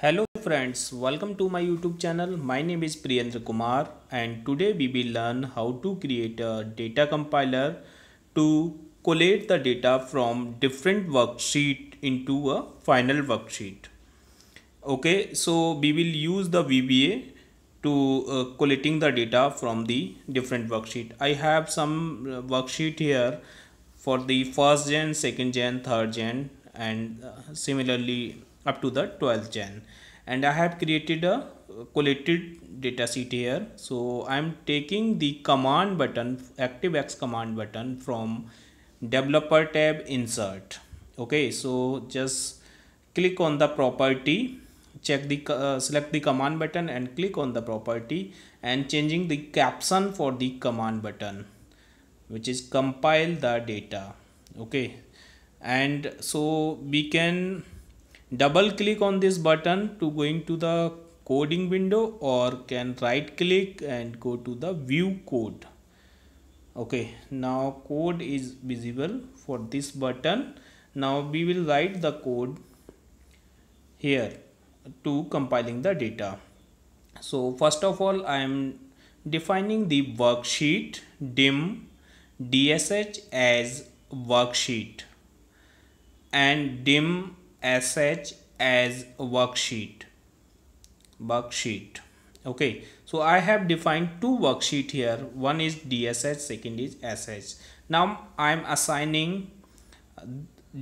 Hello friends, welcome to my YouTube channel. My name is Priyendra Kumar and today we will learn how to create a data compiler to collate the data from different worksheet into a final worksheet. Okay, so we will use the VBA to uh, collating the data from the different worksheet. I have some uh, worksheet here for the first gen, second gen, third gen and uh, similarly up to the 12th gen. And I have created a collated data sheet here. So I'm taking the command button ActiveX command button from developer tab insert. Okay so just click on the property check the uh, select the command button and click on the property and changing the caption for the command button which is compile the data. Okay and so we can double click on this button to going to the coding window or can right click and go to the view code. Okay now code is visible for this button. Now we will write the code here to compiling the data. So first of all i am defining the worksheet dim dsh as worksheet and dim sh as worksheet. Worksheet. Okay. So i have defined two worksheet here. One is dsh second is sh now i'm assigning uh,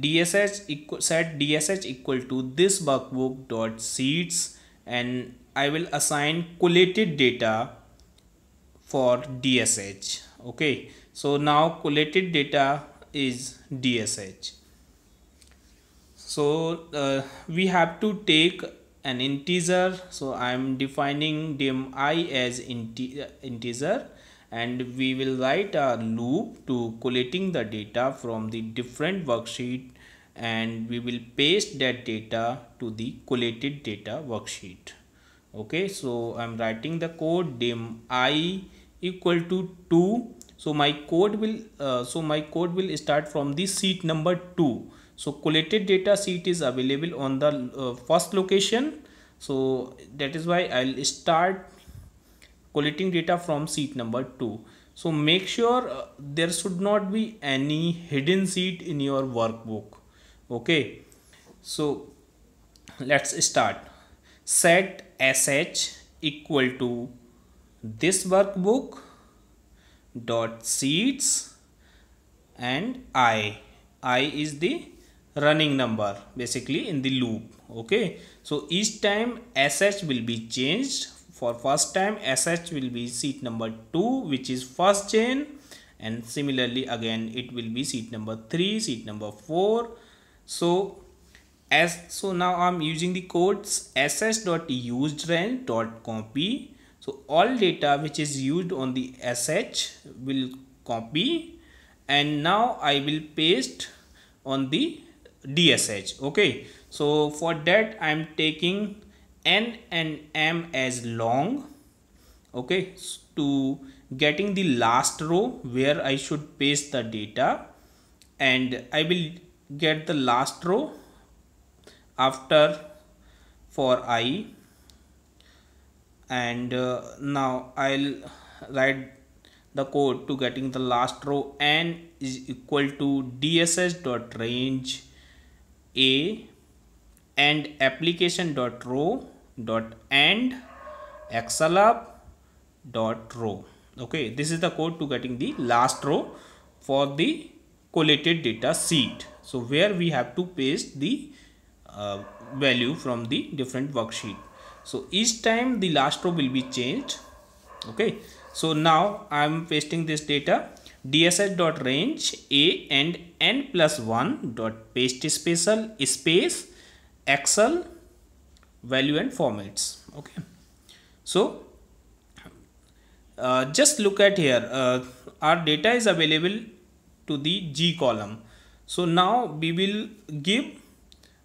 dsh equal set dsh equal to this workbook dot sheets and i will assign collated data for dsh okay. So now collated data is dsh so uh, we have to take an integer. So i'm defining dim i as integer. And we will write a loop to collating the data from the different worksheet. And we will paste that data to the collated data worksheet. Okay so i'm writing the code dim i equal to 2 so my code will uh, so my code will start from the sheet number 2 so collated data sheet is available on the uh, first location. So that is why i'll start collating data from sheet number 2 so make sure uh, there should not be any hidden sheet in your workbook. Okay? So let's start. Set sh equal to this workbook dot sheets and i. I is the running number basically in the loop okay? So each time sh will be changed. For first time sh will be seat number 2 which is first chain. And similarly again it will be seat number 3 seat number 4 so as so now i'm using the codes sh dot used range dot copy. So all data which is used on the sh will copy. And now i will paste on the DSH okay? So for that I'm taking N and M as long okay? To getting the last row where I should paste the data. And I will get the last row after for I. And uh, now I'll write the code to getting the last row. N is equal to dsh dot range a and application dot row dot end xlr dot row. Okay this is the code to getting the last row for the collated data sheet. So where we have to paste the uh, value from the different worksheet. So each time the last row will be changed. Okay so now i am pasting this data dsh dot range a and n plus 1 dot paste special space excel value and formats. Okay. So uh, just look at here. Uh, our data is available to the g column. So now we will give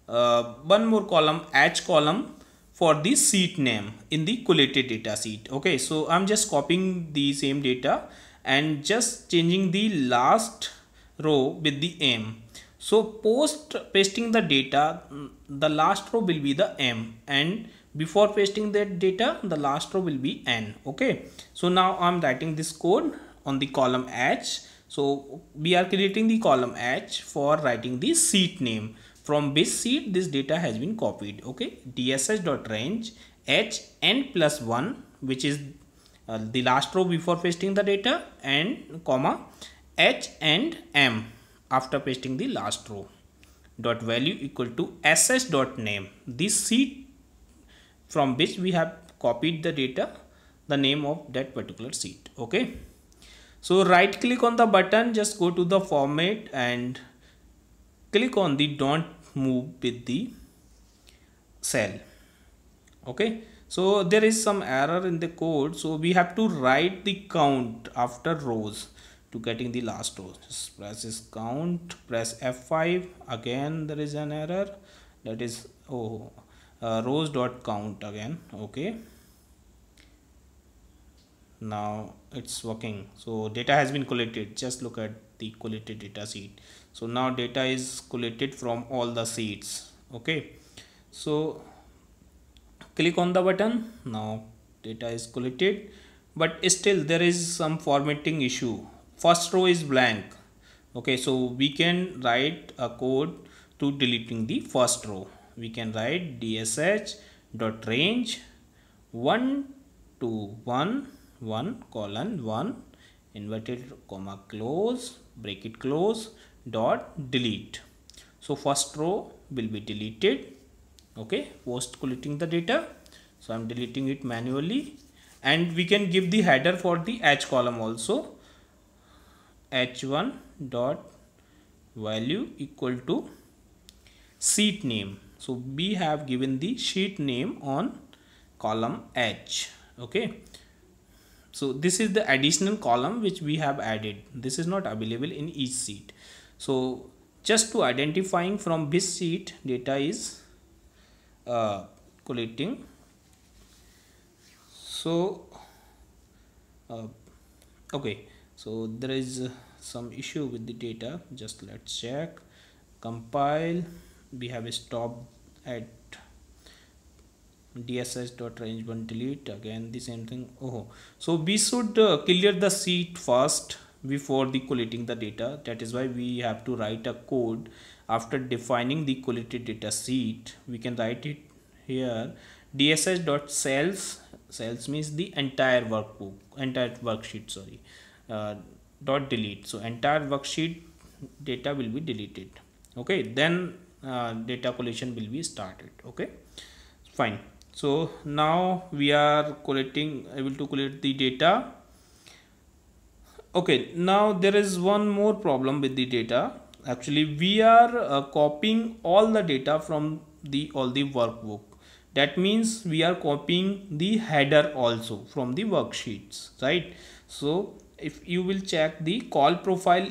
uh, one more column h column for the seat name in the collated data sheet. Okay. So i'm just copying the same data and just changing the last row with the m. So post pasting the data mm, the last row will be the m. And before pasting that data the last row will be n. Okay? So now i'm writing this code on the column h. So we are creating the column h for writing the seat name. From which seat this data has been copied. Okay? Dsh dot range h n plus 1 which is uh, the last row before pasting the data and comma h and m after pasting the last row. Dot value equal to ss dot name. This seat from which we have copied the data the name of that particular seat okay? So right click on the button just go to the format and click on the don't move with the cell okay so there is some error in the code. So we have to write the count after rows to getting the last row. Just press this count press f5 again there is an error. That is oh uh, rows dot count again. Okay. Now it's working. So data has been collected just look at the collected data sheet. So now data is collected from all the seats okay. So click on the button. Now data is collected but still there is some formatting issue. First row is blank. Okay so we can write a code to deleting the first row. We can write dsh dot range 1 to 1 1 colon 1 inverted comma close bracket close dot delete. So first row will be deleted okay post collecting the data. So i'm deleting it manually. And we can give the header for the h column also. H1 dot value equal to seat name. So we have given the sheet name on column h. Okay. So this is the additional column which we have added. This is not available in each sheet. So just to identifying from this sheet data is uh, collecting so uh, okay. So there is some issue with the data. Just let's check. Compile. We have a stop at dsh dot range one delete. Again the same thing. Oh so we should uh, clear the seat first before the collating the data. That is why we have to write a code after defining the collated data sheet. We can write it here. Dsh dot cells cells means the entire workbook entire worksheet sorry uh, dot delete. So entire worksheet data will be deleted. Okay then uh, data collection will be started. Okay fine. So now we are collecting able to collect the data okay now there is one more problem with the data. Actually we are uh, copying all the data from the all the workbook. That means we are copying the header also from the worksheets right? So if you will check the call profile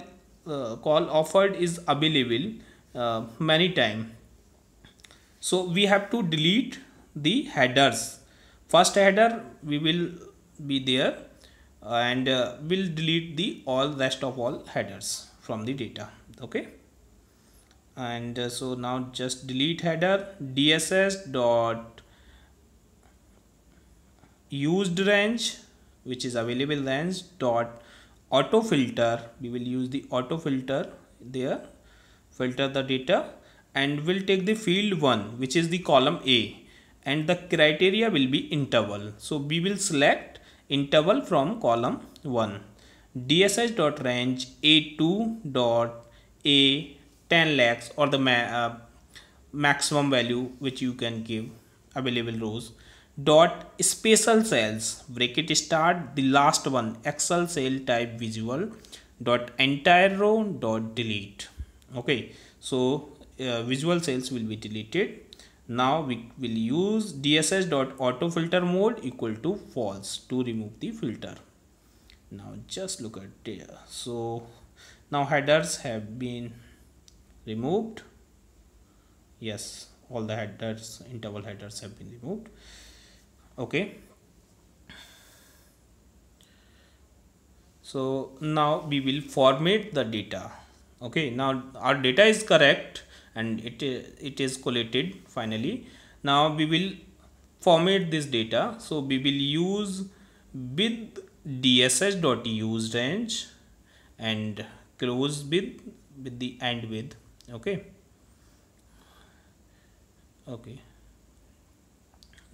uh, call offered is available uh, many time. So we have to delete the headers. First header we will be there and uh, we'll delete the all rest of all headers from the data okay? And uh, so now just delete header dsh dot used range which is available range dot auto filter we will use the auto filter there filter the data and we'll take the field 1 which is the column A. And the criteria will be interval. So we will select interval from column 1 dsh dot range a2 dot a 10 lakhs or the ma uh, maximum value which you can give available rows dot special cells bracket start the last one excel cell type visual dot entire row dot delete. Okay so uh, visual cells will be deleted now we will use auto mode equal to false to remove the filter. Now just look at there. So now headers have been removed. Yes all the headers interval headers have been removed. Okay. So now we will format the data. Okay now our data is correct and it it is collated finally. Now we will format this data. So we will use with dsh dot use range and close with with the end with okay? Okay.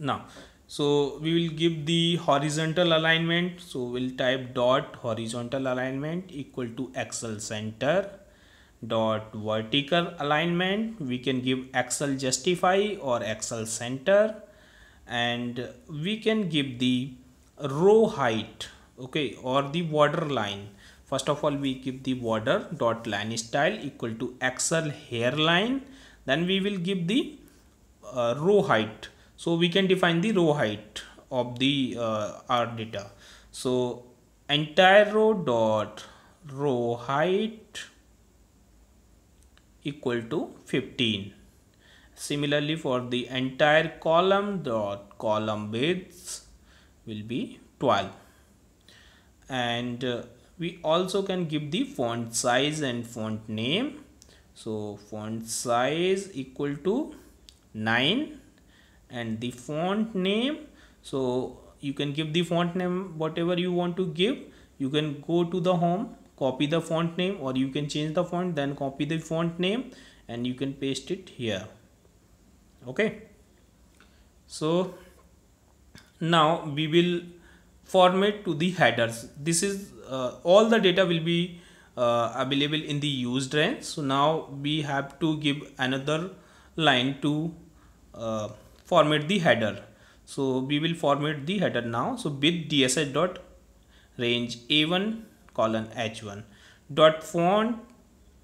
Now so we will give the horizontal alignment. So we'll type dot horizontal alignment equal to xlCenter dot vertical alignment. We can give xlJustify or xlCenter. And we can give the row height okay or the border line. First of all we give the border dot line style equal to xlHairline. Then we will give the uh, row height. So we can define the row height of the uh, our data. So entire row dot row height equal to 15 similarly for the entire column dot column width will be 12 and uh, we also can give the font size and font name. So font size equal to 9 and the font name so you can give the font name whatever you want to give. You can go to the home copy the font name or you can change the font then copy the font name and you can paste it here. Okay? So now we will format to the headers. This is uh, all the data will be uh, available in the used range. So now we have to give another line to uh, format the header. So we will format the header now. So with dsh dot range a1 colon h1 dot font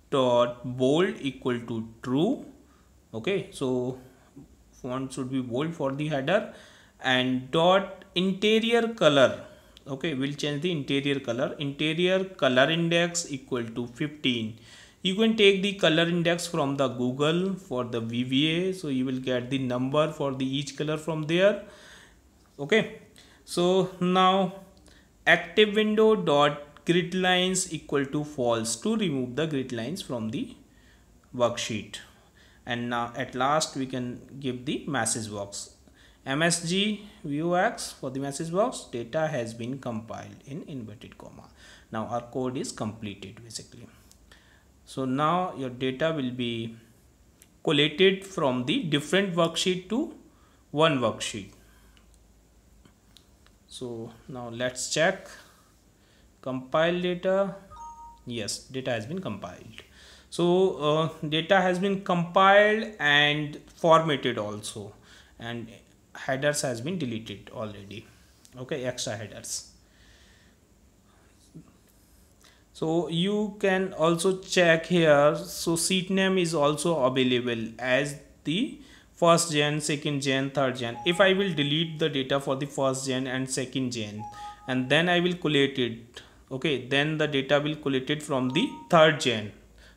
dot bold equal to true. Okay so font should be bold for the header. And dot interior color. Okay we'll change the interior color. Interior color index equal to 15 you can take the color index from the google for the VBA so you will get the number for the each color from there. Okay so now active window dot grid lines equal to false to remove the grid lines from the worksheet. And now at last we can give the message box. Msg vux for the message box data has been compiled in inverted comma. Now our code is completed basically. So now your data will be collated from the different worksheet to one worksheet. So now let's check compile data? Yes data has been compiled. So uh, data has been compiled and formatted also. And headers has been deleted already. Okay extra headers. So you can also check here. So seat name is also available as the first gen second gen third gen. If i will delete the data for the first gen and second gen and then i will collate it okay then the data will collected from the third gen.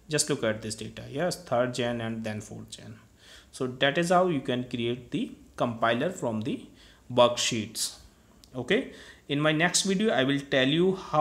Just look at this data. Yes third gen and then fourth gen. So that is how you can create the compiler from the worksheets. Okay in my next video i will tell you how